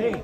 Hey,